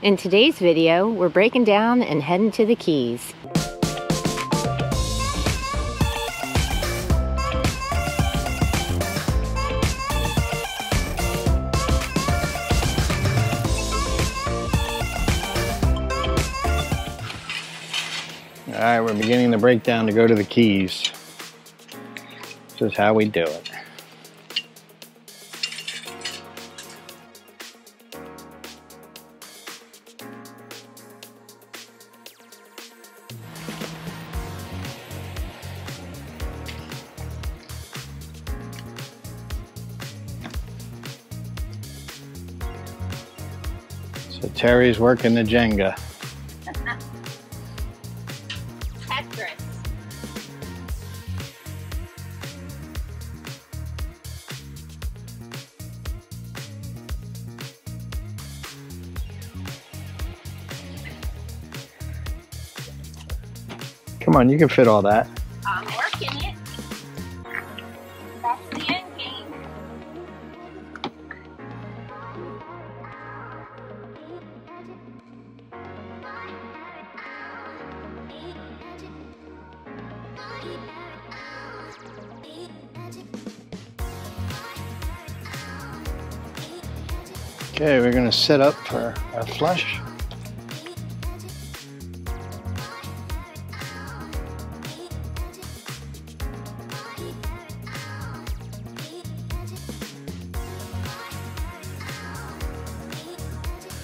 In today's video, we're breaking down and heading to the Keys. All right, we're beginning the breakdown to go to the Keys. This is how we do it. So Terry's working the Jenga. Come on, you can fit all that. Okay, we're gonna set up for our flush.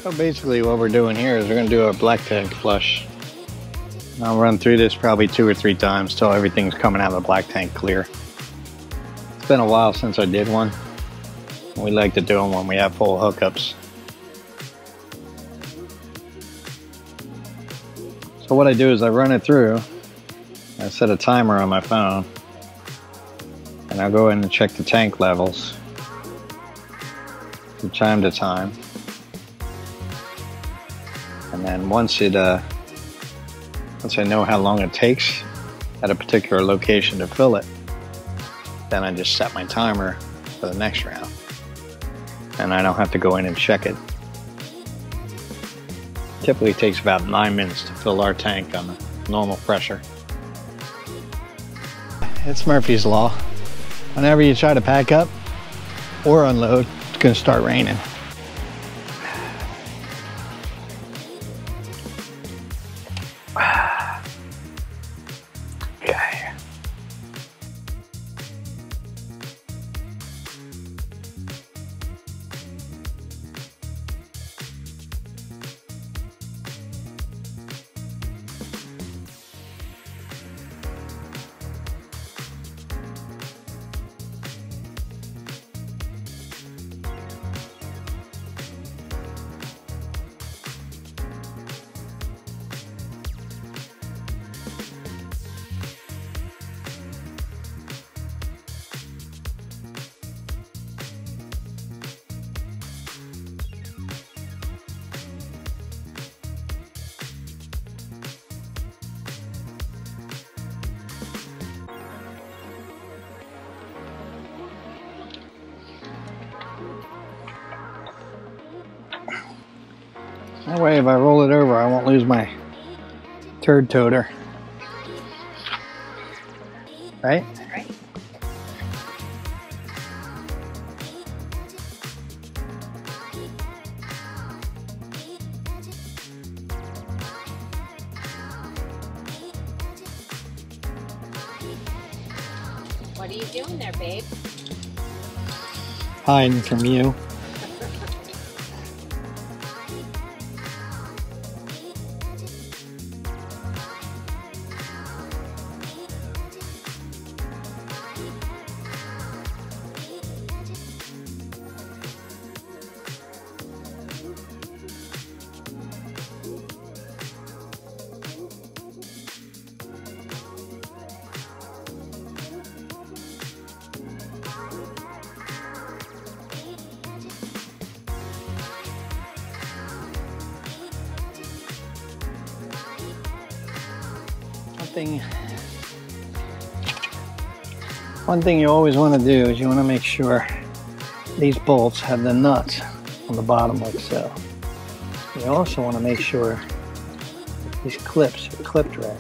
So basically what we're doing here is we're gonna do a black tank flush. I'll run through this probably two or three times till everything's coming out of the black tank clear. It's been a while since I did one. We like to do them when we have full hookups. So what I do is I run it through. I set a timer on my phone. And I'll go in and check the tank levels from time to time. And then once it, uh, once I know how long it takes at a particular location to fill it, then I just set my timer for the next round and I don't have to go in and check it. Typically takes about nine minutes to fill our tank on normal pressure. It's Murphy's Law. Whenever you try to pack up or unload, it's gonna start raining. That way, if I roll it over, I won't lose my turd toter. Right? Right. What are you doing there, babe? Hiding from you. Thing one thing you always want to do is you want to make sure these bolts have the nuts on the bottom like so. You also want to make sure these clips are clipped right.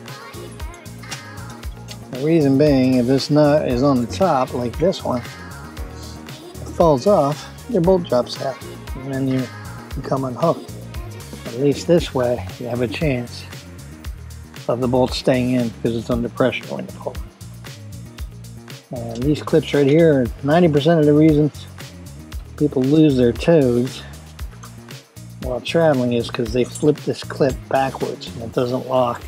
The reason being, if this nut is on the top, like this one, it falls off, your bolt drops out, and then you become unhooked. At least this way, you have a chance of the bolt staying in because it's under pressure when you pull. And these clips right here are 90% of the reasons people lose their toads while traveling is because they flip this clip backwards and it doesn't lock.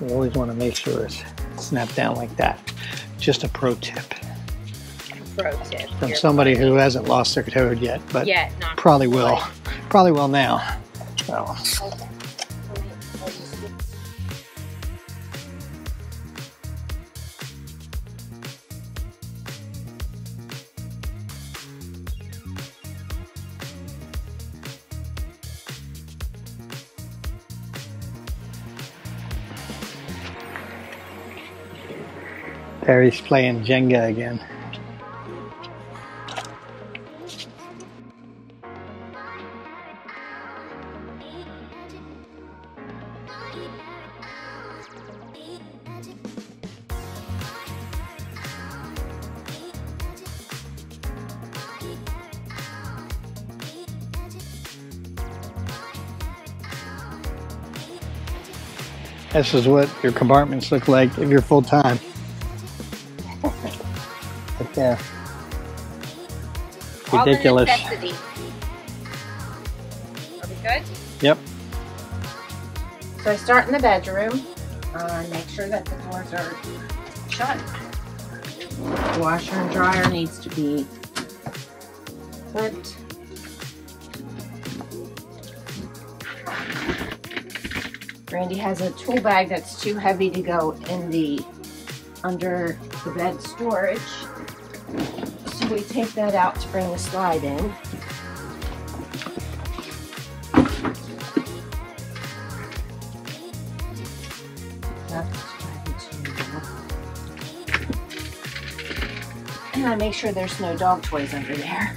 You always want to make sure it's snapped down like that. Just a pro tip Pro tip. from somebody who hasn't lost their toad yet, but Yet, probably will. Probably will now. So, Okay. Perry's playing Jenga again. This is what your compartments look like if you're full time. Right there. All the Ridiculous. necessity. Are we good? Yep. So I start in the bedroom. Uh, make sure that the doors are shut. The washer and dryer needs to be put. Randy has a tool bag that's too heavy to go in the under the bed storage. So we take that out to bring the slide in. And I make sure there's no dog toys under there.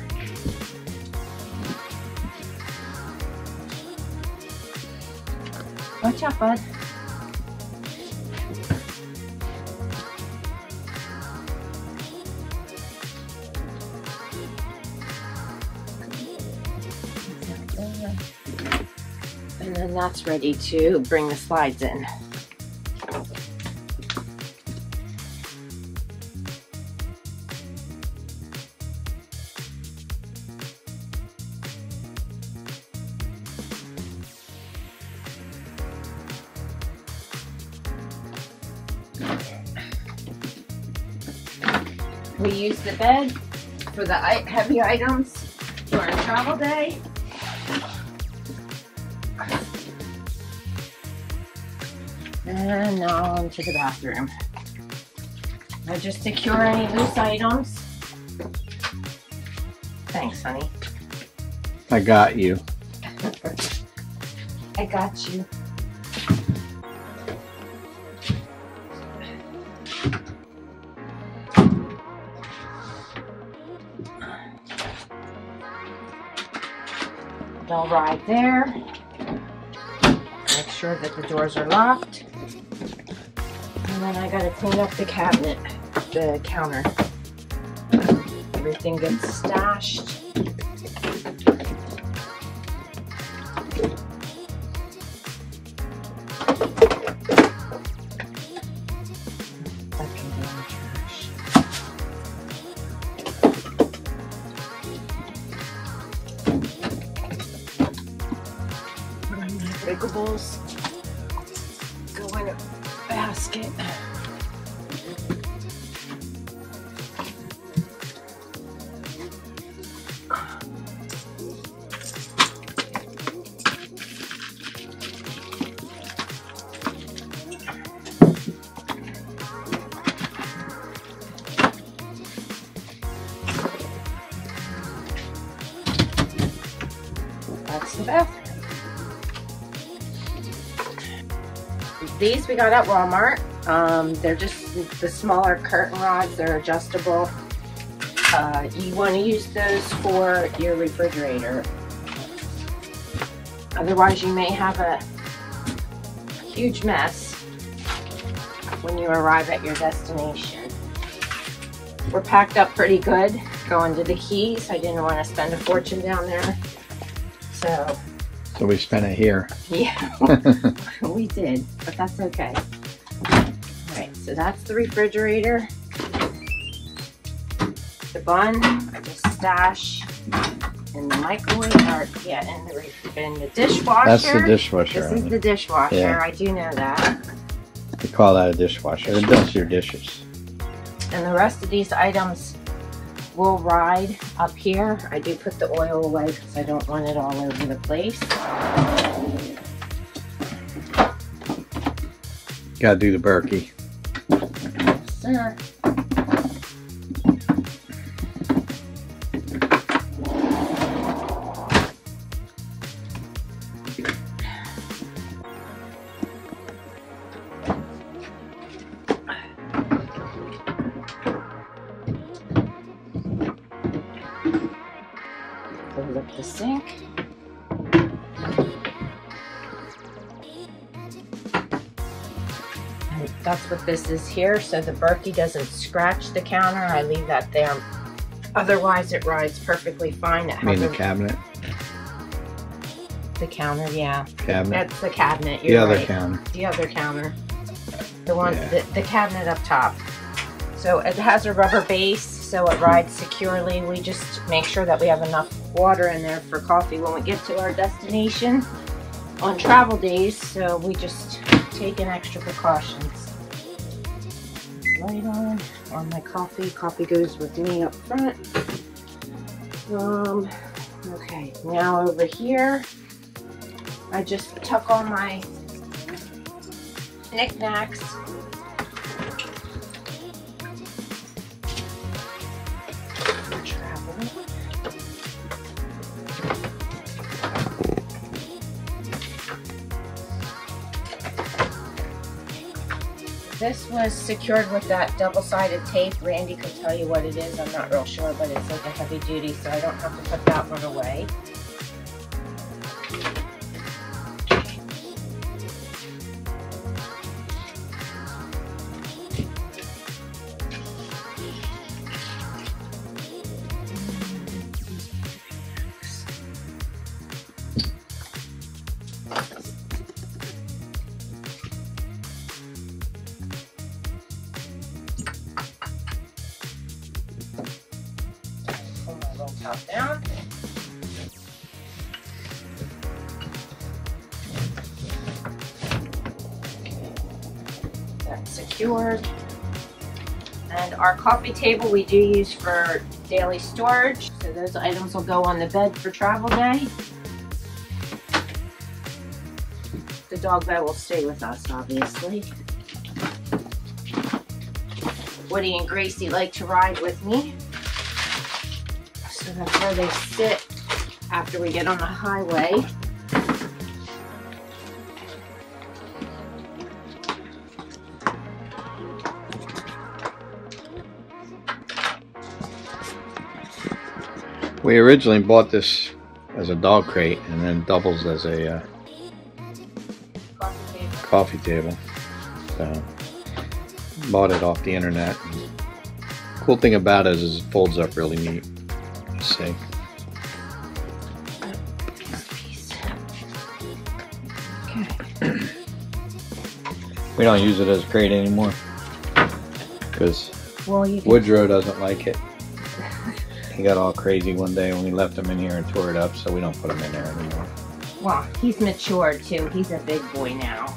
Watch out, bud. And then that's ready to bring the slides in. We use the bed for the heavy items during travel day. And now on to the bathroom. I just secure any loose items. Thanks, honey. I got you. I got you. They'll ride there. Make sure that the doors are locked. And then I gotta clean up the cabinet, the counter. Everything gets stashed. These we got at Walmart. Um, they're just the smaller curtain rods. They're adjustable. Uh, you want to use those for your refrigerator. Otherwise, you may have a huge mess when you arrive at your destination. We're packed up pretty good going to the Keys. I didn't want to spend a fortune down there. So, So we spent it here. yeah, we did, but that's okay. All right, so that's the refrigerator. The bun, the stash, in the microwave, or yeah, in the in the dishwasher. That's the dishwasher. This is the dishwasher. Yeah. I do know that. We call that a dishwasher. It does your dishes. And the rest of these items will ride up here. I do put the oil away because I don't want it all over the place. Gotta do the Berkey. Sir. That's what this is here, so the Berkey doesn't scratch the counter. I leave that there. Otherwise, it rides perfectly fine. It mean has the a- cabinet. the counter, yeah. Cabinet. That's the cabinet. The other right. counter. The other counter. The one, Yeah. the, the cabinet up top. So it has a rubber base, so it rides securely. We just make sure that we have enough water in there for coffee when we get to our destination on travel days. So we just take an extra precautions. Light on on my coffee. Coffee goes with me up front. Um, okay, now over here, I just tuck all my knickknacks. This was secured with that double-sided tape. Randy could tell you what it is. I'm not real sure, but it's like a heavy duty, so I don't have to put that one away. That's secured. And our coffee table we do use for daily storage. So those items will go on the bed for travel day. The dog bed will stay with us, obviously. Woody and Gracie like to ride with me. So that's where they sit after we get on the highway. We originally bought this as a dog crate and then doubles as a uh, Coffee table. So bought it off the internet. Cool thing about it is it folds up really neat. Let's see. Okay. We don't use it as a crate anymore because Well, Woodrow doesn't like it. He got all crazy one day when we left him in here and tore it up, so we don't put him in there anymore. Well, he's matured too. He's a big boy now.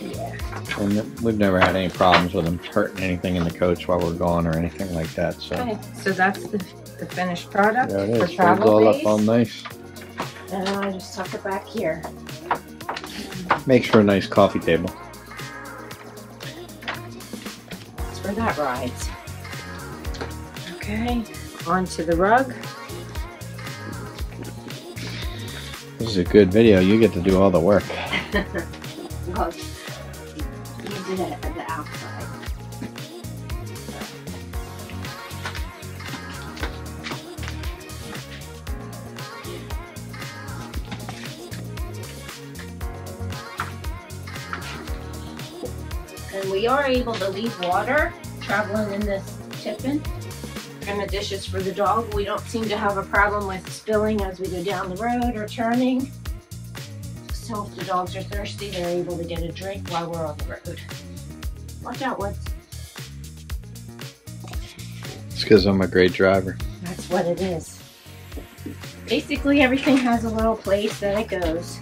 Yeah. And we've never had any problems with him hurting anything in the coach while we're gone or anything like that. So Okay, so that's the, the finished product there it for is. Folds travel all days. up all nice. And I just tuck it back here. Makes for a nice coffee table. That's where that rides. Okay, onto the rug. This is a good video. You get to do all the work. well, you did it at the outside. And we are able to leave water traveling in this Tiffin and the dishes for the dog. We don't seem to have a problem with spilling as we go down the road or turning. So if the dogs are thirsty, they're able to get a drink while we're on the road. Watch out, Woods. It's because I'm a great driver. That's what it is. Basically, everything has a little place that it goes.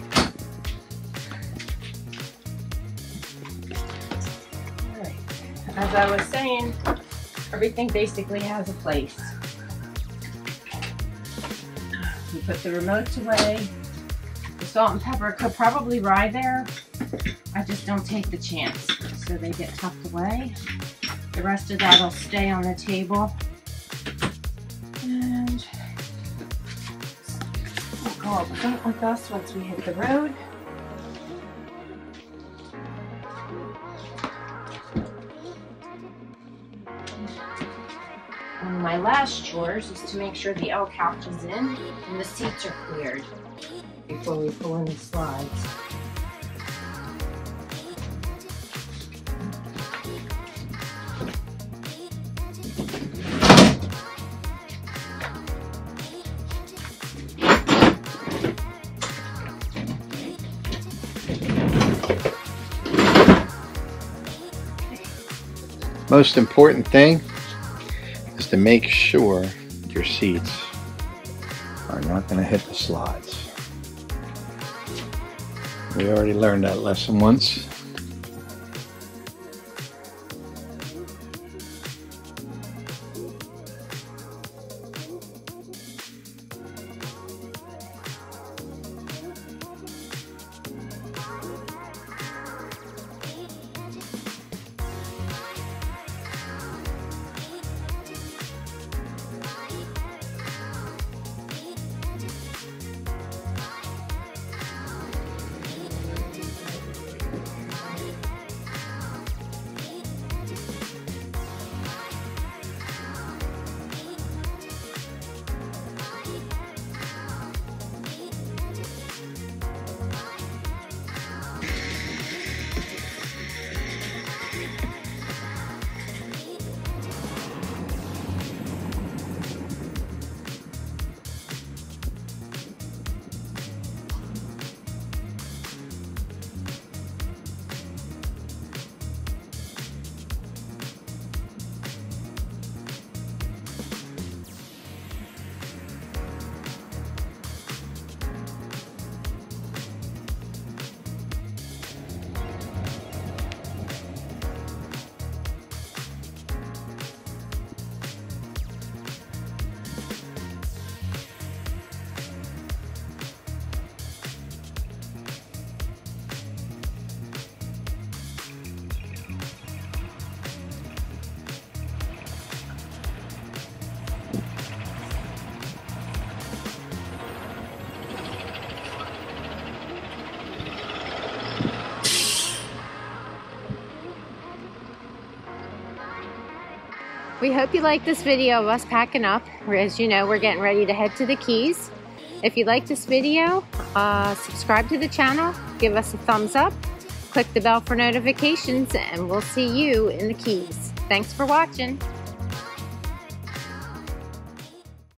Alright. As I was saying, everything basically has a place. You put the remotes away. The salt and pepper could probably ride there. I just don't take the chance. So they get tucked away. The rest of that will stay on the table. And up front with us once we hit the road. My last chores is to make sure the L couch is in and the seats are cleared before we pull in the slides. Most important thing is to make sure your seats are not going to hit the slides. We already learned that lesson once. We hope you like this video of us packing up. As you know, we're getting ready to head to the Keys. If you like this video, uh, subscribe to the channel, give us a thumbs up, click the bell for notifications, and we'll see you in the Keys. Thanks for watching.